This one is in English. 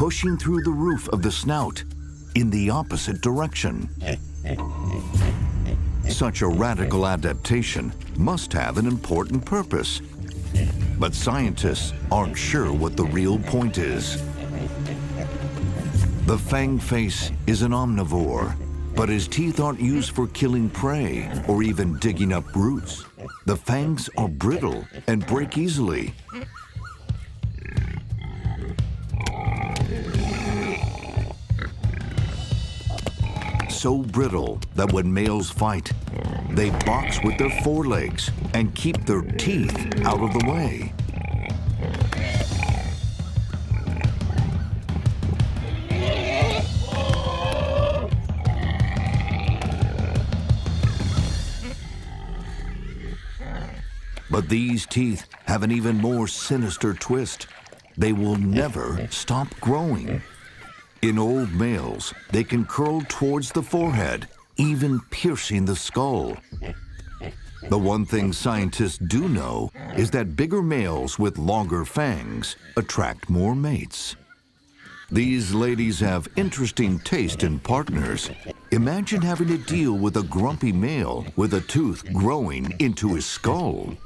pushing through the roof of the snout in the opposite direction. Such a radical adaptation must have an important purpose. But scientists aren't sure what the real point is. The fang face is an omnivore, but his teeth aren't used for killing prey or even digging up roots. The fangs are brittle and break easily. So brittle that when males fight, they box with their forelegs and keep their teeth out of the way. But these teeth have an even more sinister twist. They will never stop growing. In old males, they can curl towards the forehead, even piercing the skull. The one thing scientists do know is that bigger males with longer fangs attract more mates. These ladies have interesting taste in partners. Imagine having to deal with a grumpy male with a tooth growing into his skull.